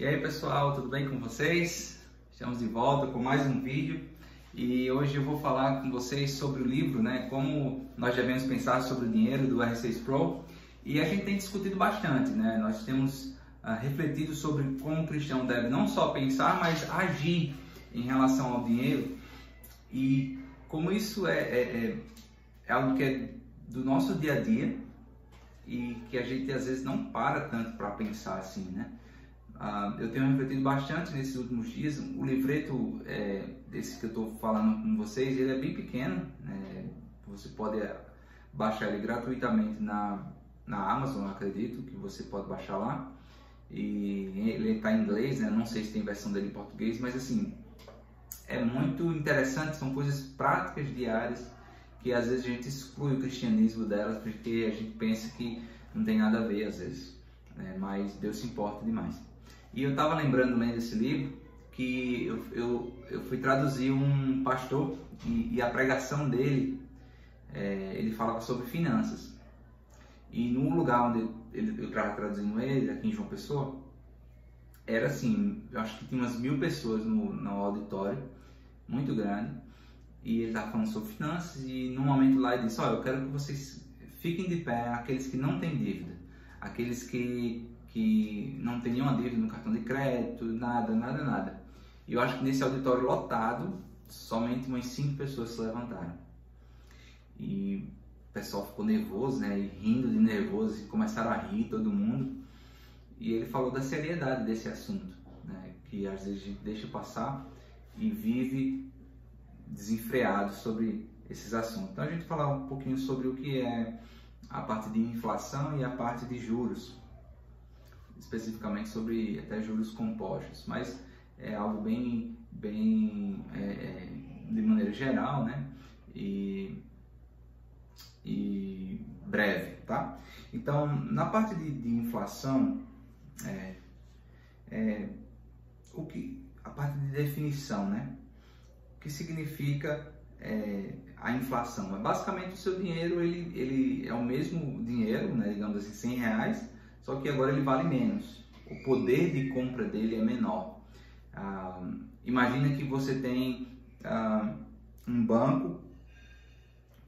E aí pessoal, tudo bem com vocês? Estamos de volta com mais um vídeo e hoje eu vou falar com vocês sobre o livro, né? Como nós devemos pensar sobre o dinheiro do R6 Pro e a gente tem discutido bastante, né? Nós temos uh, refletido sobre como o cristão deve não só pensar, mas agir em relação ao dinheiro e como isso é, é, é, é algo que é do nosso dia a dia e que a gente às vezes não para tanto para pensar assim, né? Uh, eu tenho refletido bastante nesses últimos dias. O livreto é, desse que eu estou falando com vocês, ele é bem pequeno. Né? Você pode baixar ele gratuitamente na, na Amazon, acredito que você pode baixar lá. E ele está em inglês, né? não sei se tem versão dele em português, mas assim é muito interessante. São coisas práticas diárias que às vezes a gente exclui o cristianismo delas porque a gente pensa que não tem nada a ver às vezes. Né? Mas Deus se importa demais. E eu estava lembrando, lendo esse livro, que eu, eu, eu fui traduzir um pastor e, e a pregação dele, é, ele falava sobre finanças. E no lugar onde ele, eu estava traduzindo ele, aqui em João Pessoa, era assim, eu acho que tinha umas mil pessoas no, no auditório, muito grande, e ele estava falando sobre finanças, e no momento lá ele disse, olha, eu quero que vocês fiquem de pé, aqueles que não têm dívida, aqueles que que não tem nenhuma dívida no cartão de crédito, nada, nada, nada. E eu acho que nesse auditório lotado, somente umas cinco pessoas se levantaram. E o pessoal ficou nervoso, né? E rindo de nervoso, e começaram a rir todo mundo. E ele falou da seriedade desse assunto, né? Que às vezes a gente deixa passar e vive desenfreado sobre esses assuntos. Então a gente falar um pouquinho sobre o que é a parte de inflação e a parte de juros especificamente sobre até juros compostos, mas é algo bem, bem é, é, de maneira geral, né? E, e breve, tá? Então, na parte de, de inflação, é, é, o que, a parte de definição, né? O que significa é, a inflação? É basicamente o seu dinheiro, ele, ele é o mesmo dinheiro, né? Digamos assim, 100 reais, só que agora ele vale menos. O poder de compra dele é menor. Ah, imagina que você tem ah, um banco,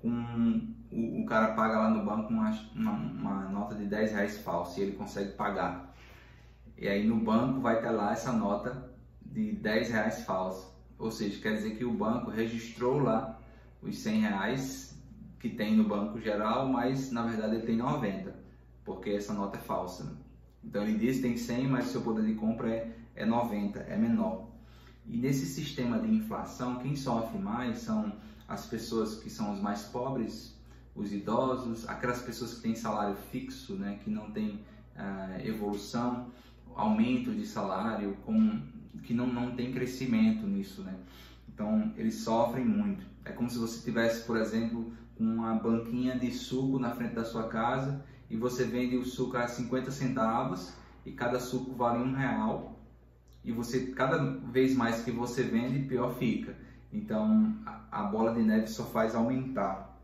o, o, cara paga lá no banco uma, uma, uma, nota de 10 reais falsa e ele consegue pagar. E aí no banco vai ter lá essa nota de 10 reais falsa. Ou seja, quer dizer que o banco registrou lá os 100 reais que tem no banco geral, mas na verdade ele tem 90 porque essa nota é falsa. Então ele diz que tem 100, mas o seu poder de compra é, é 90, é menor. E nesse sistema de inflação, quem sofre mais são as pessoas que são os mais pobres, os idosos, aquelas pessoas que têm salário fixo, né, que não tem uh, evolução, aumento de salário, com, que não, não tem crescimento nisso. Né? Então eles sofrem muito. É como se você tivesse, por exemplo, uma banquinha de suco na frente da sua casa e você vende o suco a 50 centavos e cada suco vale um real e você cada vez mais que você vende pior fica então a, bola de neve só faz aumentar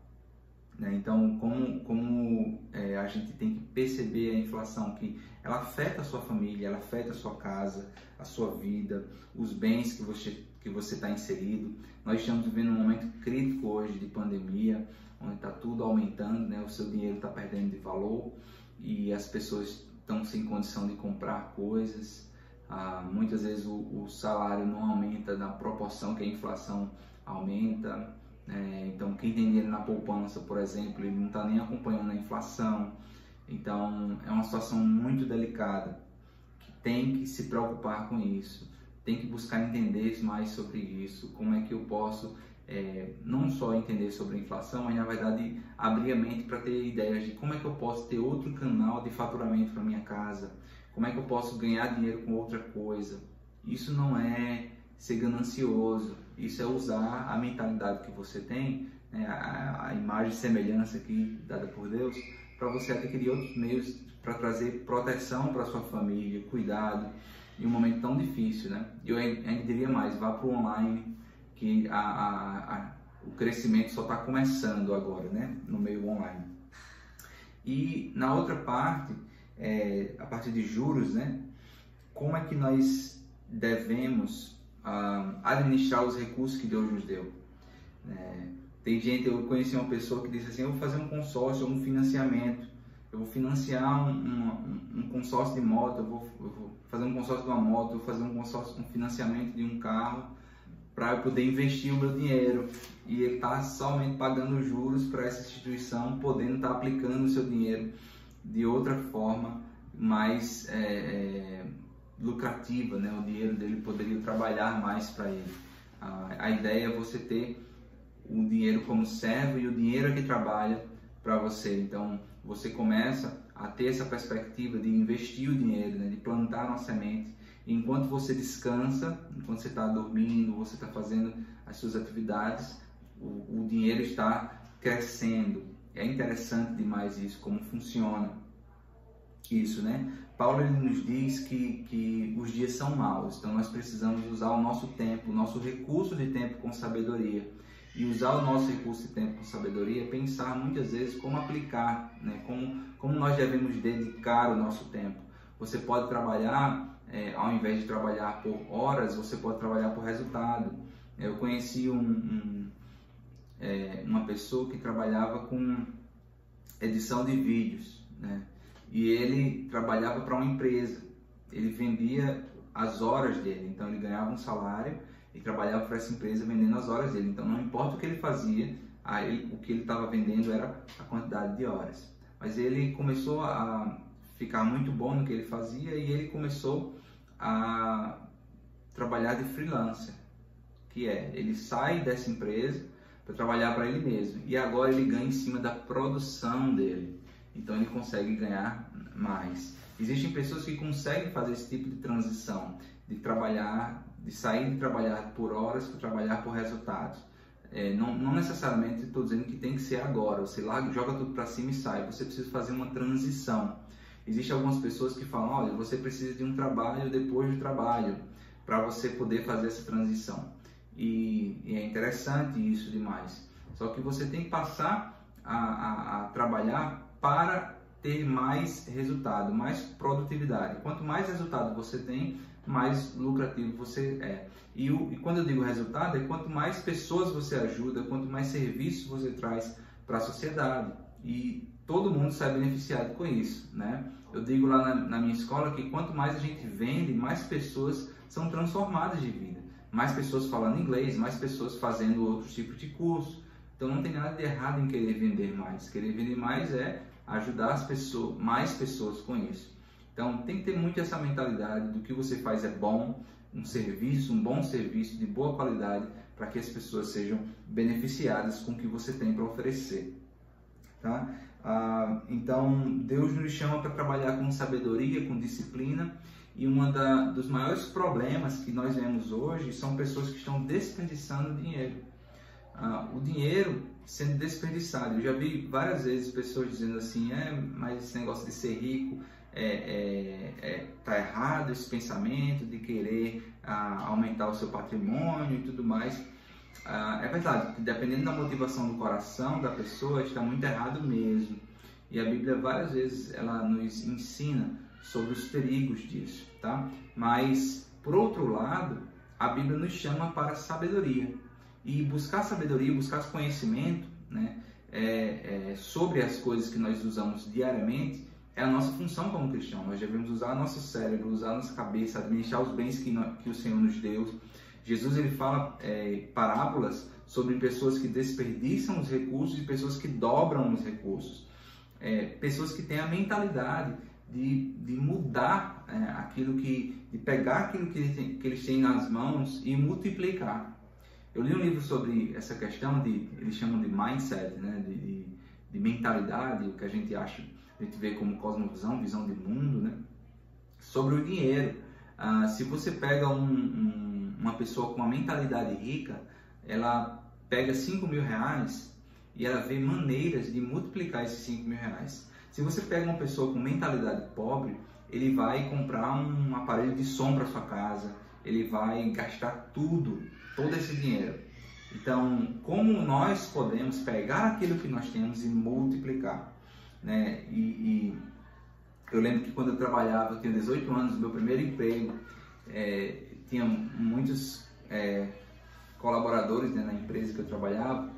né? então como como é, a gente tem que perceber a inflação que ela afeta a sua família ela afeta a sua casa a sua vida os bens que você que você está inserido nós estamos vivendo um momento crítico hoje de pandemia onde está tudo aumentando, né? o seu dinheiro está perdendo de valor e as pessoas estão sem condição de comprar coisas. Ah, muitas vezes o, o, salário não aumenta na proporção que a inflação aumenta. Né? Então, quem tem dinheiro na poupança, por exemplo, ele não está nem acompanhando a inflação. Então, é uma situação muito delicada que tem que se preocupar com isso, tem que buscar entender mais sobre isso, como é que eu posso é, não só entender sobre a inflação, mas na verdade abrir a mente para ter ideias de como é que eu posso ter outro canal de faturamento para minha casa, como é que eu posso ganhar dinheiro com outra coisa. Isso não é ser ganancioso, isso é usar a mentalidade que você tem, né, a, a imagem e semelhança aqui dada por Deus, para você adquirir outros meios para trazer proteção para sua família, cuidado em um momento tão difícil, né? Eu ainda diria mais, vá para o online, que a, a, a, o crescimento só está começando agora, né, no meio online. E na outra parte, é, a parte de juros, né, como é que nós devemos uh, administrar os recursos que Deus nos deu. É, tem gente, eu conheci uma pessoa que disse assim, eu vou fazer um consórcio um financiamento, eu vou financiar um, um, um consórcio de moto, eu vou, eu vou, fazer um consórcio de uma moto, eu vou fazer um consórcio, um financiamento de um carro, para eu poder investir o meu dinheiro. E ele está somente pagando juros para essa instituição, podendo estar tá aplicando o seu dinheiro de outra forma mais é, é, lucrativa, né? O dinheiro dele poderia trabalhar mais para ele. A, a ideia é você ter o dinheiro como servo e o dinheiro é que trabalha para você. Então, você começa a ter essa perspectiva de investir o dinheiro, né? de plantar uma semente. E enquanto você descansa, enquanto você está dormindo, você está fazendo as suas atividades, o, o dinheiro está crescendo. É interessante demais isso, como funciona isso, né? Paulo ele nos diz que, que os dias são maus, então nós precisamos usar o nosso tempo, o nosso recurso de tempo com sabedoria. E usar o nosso recurso de tempo com sabedoria, pensar muitas vezes como aplicar, né? como, como nós devemos dedicar o nosso tempo. Você pode trabalhar, é, ao invés de trabalhar por horas, você pode trabalhar por resultado. Eu conheci um, um, é, uma pessoa que trabalhava com edição de vídeos, né? e ele trabalhava para uma empresa. Ele vendia as horas dele, então ele ganhava um salário e trabalhava para essa empresa vendendo as horas dele. Então não importa o que ele fazia, aí o que ele estava vendendo era a quantidade de horas. Mas ele começou a ficar muito bom no que ele fazia e ele começou a trabalhar de freelancer, que é ele sai dessa empresa para trabalhar para ele mesmo e agora ele ganha em cima da produção dele. Então ele consegue ganhar mais. Existem pessoas que conseguem fazer esse tipo de transição, de trabalhar, de sair de trabalhar por horas para trabalhar por resultados. É, não, não, necessariamente estou dizendo que tem que ser agora, você lá joga tudo para cima e sai. Você precisa fazer uma transição. Existem algumas pessoas que falam, olha, você precisa de um trabalho depois do trabalho para você poder fazer essa transição. E, e, é interessante isso demais. Só que você tem que passar a, a, a trabalhar para ter mais resultado, mais produtividade. Quanto mais resultado você tem, mais lucrativo você é. E, o, e quando eu digo resultado, é quanto mais pessoas você ajuda, quanto mais serviços você traz para a sociedade. E todo mundo sai beneficiado com isso, né? Eu digo lá na, na minha escola que quanto mais a gente vende, mais pessoas são transformadas de vida. Mais pessoas falando inglês, mais pessoas fazendo outros tipos de curso. Então não tem nada de errado em querer vender mais. Querer vender mais é ajudar as pessoas, mais pessoas com isso. Então tem que ter muito essa mentalidade do que você faz é bom, um serviço, um bom serviço de boa qualidade para que as pessoas sejam beneficiadas com o que você tem para oferecer. Tá? Ah, então Deus nos chama para trabalhar com sabedoria, com disciplina e um dos maiores problemas que nós vemos hoje são pessoas que estão desperdiçando dinheiro. Ah, o dinheiro sendo desperdiçado. Eu já vi várias vezes pessoas dizendo assim, é, mas esse negócio de ser rico é, é, é tá errado esse pensamento de querer ah, aumentar o seu patrimônio e tudo mais. Ah, é verdade, dependendo da motivação do coração da pessoa, está muito errado mesmo. E a Bíblia várias vezes ela nos ensina sobre os perigos disso, tá? Mas por outro lado, a Bíblia nos chama para sabedoria. E buscar sabedoria, buscar conhecimento né, é, é, sobre as coisas que nós usamos diariamente é a nossa função como cristão. Nós devemos usar nosso cérebro, usar nossa cabeça, administrar os bens que, que o Senhor nos deu. Jesus ele fala é, parábolas sobre pessoas que desperdiçam os recursos e pessoas que dobram os recursos. É, pessoas que têm a mentalidade de, de mudar é, aquilo que, de pegar aquilo que que eles têm nas mãos e multiplicar. Eu li um livro sobre essa questão de, eles chamam de mindset, né, de, de, de mentalidade, o que a gente acha, a gente vê como cosmovisão, visão de mundo, né, sobre o dinheiro. Ah, se você pega um, um, uma pessoa com uma mentalidade rica, ela pega 5 mil reais e ela vê maneiras de multiplicar esses 5 mil reais. Se você pega uma pessoa com mentalidade pobre, ele vai comprar um aparelho de som para sua casa, ele vai gastar tudo todo esse dinheiro. Então, como nós podemos pegar aquilo que nós temos e multiplicar? Né? E, e Eu lembro que quando eu trabalhava, eu tinha 18 anos, meu primeiro emprego, é, tinha muitos é, colaboradores né, na empresa que eu trabalhava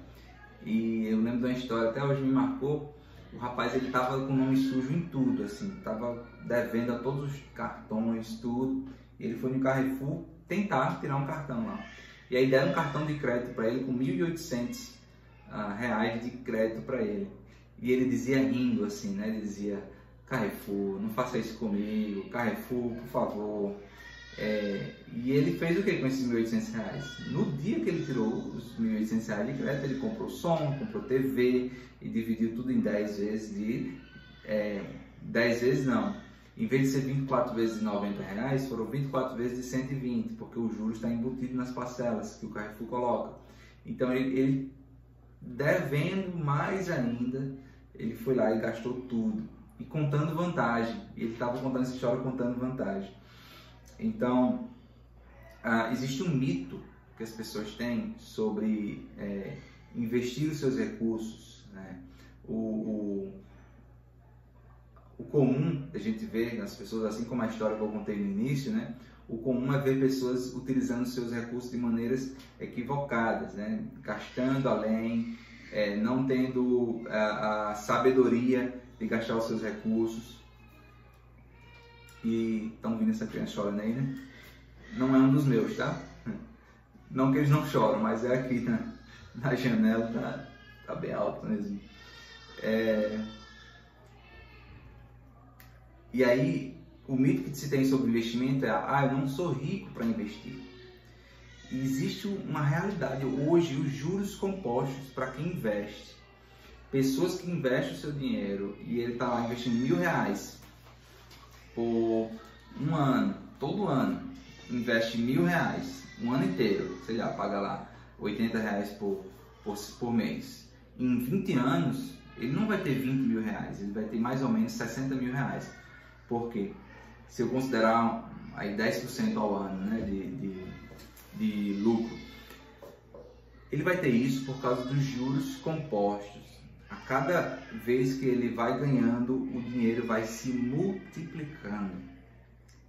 e eu lembro de uma história, até hoje me marcou, o rapaz ele tava com o nome sujo em tudo, assim, tava devendo a todos os cartões, tudo, ele foi no Carrefour tentar tirar um cartão lá. E aí deram um cartão de crédito para ele com 1.800 uh, reais de crédito para ele. E ele dizia rindo assim, né? Ele dizia, Carrefour, não faça isso comigo, Carrefour, por favor. É, e ele fez o que com esses 1.800 reais? No dia que ele tirou os 1.800 reais de crédito, ele comprou som, comprou TV e dividiu tudo em 10 vezes de... É, 10 vezes não, em vez de ser 24 vezes de 90 reais, foram 24 vezes de 120, porque o juros está embutido nas parcelas que o Carrefour coloca. Então ele, ele devendo mais ainda, ele foi lá e gastou tudo. E contando vantagem. Ele estava contando essa história contando vantagem. Então, ah, existe um mito que as pessoas têm sobre é, investir os seus recursos. Né? O, o, o comum a gente vê nas pessoas, assim como a história que eu contei no início, né? o comum é ver pessoas utilizando seus recursos de maneiras equivocadas, né? gastando além, é, não tendo a, a, sabedoria de gastar os seus recursos. E estão vindo essa criança chorando aí, né? Não é um dos meus, tá? Não que eles não choram, mas é aqui na, na janela, tá, tá bem alto mesmo. É... E aí, o mito que se tem sobre investimento é: ah, eu não sou rico para investir. E existe uma realidade hoje, os juros compostos para quem investe. Pessoas que investem o seu dinheiro e ele está lá investindo mil reais por um ano, todo ano, investe mil reais, um ano inteiro, sei lá, paga lá 80 reais por, por, por mês. Em 20 anos, ele não vai ter 20 mil reais, ele vai ter mais ou menos 60 mil reais. Por quê? Se eu considerar aí 10% ao ano né, de, de, de lucro, ele vai ter isso por causa dos juros compostos. A cada vez que ele vai ganhando, o dinheiro vai se multiplicando.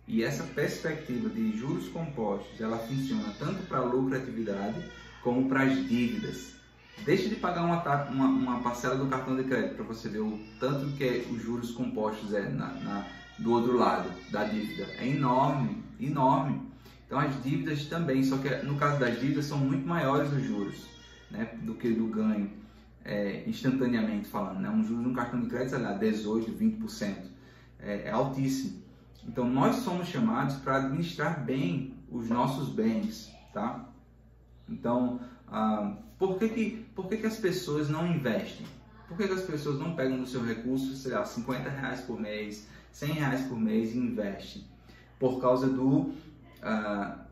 E essa perspectiva de juros compostos, ela funciona tanto para a lucratividade como para as dívidas. Deixe de pagar uma, uma, uma, parcela do cartão de crédito para você ver o tanto que é os juros compostos é na, na, do outro lado da dívida. É enorme, enorme. Então as dívidas também, só que no caso das dívidas são muito maiores os juros né, do que do ganho, é, instantaneamente falando. Né? Um juros no cartão de crédito, sei lá, 18, 20%. É, é altíssimo. Então nós somos chamados para administrar bem os nossos bens, tá? Então, ah, por, que, que, por que, que as pessoas não investem? Por que, que as pessoas não pegam do seu recurso, sei lá, 50 reais por mês, 100 reais por mês e investem? Por causa do, ah,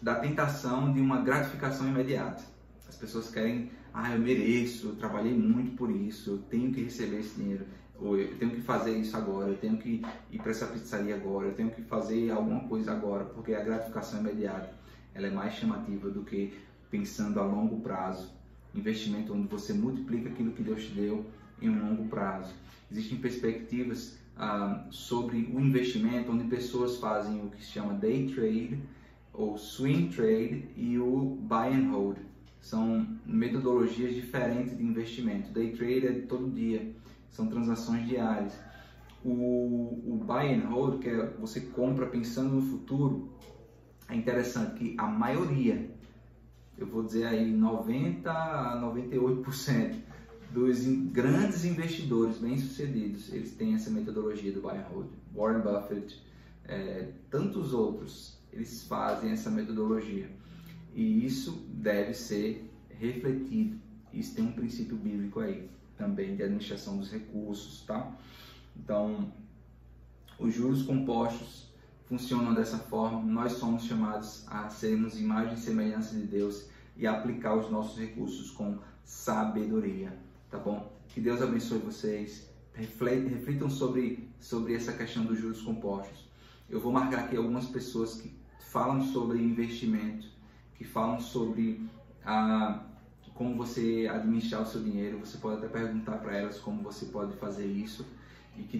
da tentação de uma gratificação imediata. As pessoas querem, ah, eu mereço, eu trabalhei muito por isso, eu tenho que receber esse dinheiro ou eu tenho que fazer isso agora, eu tenho que ir para essa pizzaria agora, eu tenho que fazer alguma coisa agora, porque a gratificação imediata ela é mais chamativa do que pensando a longo prazo. Investimento onde você multiplica aquilo que Deus te deu em um longo prazo. Existem perspectivas ah, sobre o investimento onde pessoas fazem o que se chama day trade ou swing trade e o buy and hold. São metodologias diferentes de investimento. Day trade é todo dia, são transações diárias. O, o buy and hold, que é você compra pensando no futuro, é interessante que a maioria, eu vou dizer aí 90 a 98% dos grandes investidores bem-sucedidos, eles têm essa metodologia do buy and hold. Warren Buffett, é, tantos outros, eles fazem essa metodologia. E isso deve ser refletido. Isso tem um princípio bíblico aí também de administração dos recursos, tá? Então, os juros compostos funcionam dessa forma. Nós somos chamados a sermos imagem e semelhança de Deus e aplicar os nossos recursos com sabedoria, tá bom? Que Deus abençoe vocês. Reflitam sobre, sobre essa questão dos juros compostos. Eu vou marcar aqui algumas pessoas que falam sobre investimento, que falam sobre a, como você administrar o seu dinheiro. Você pode até perguntar para elas como você pode fazer isso e que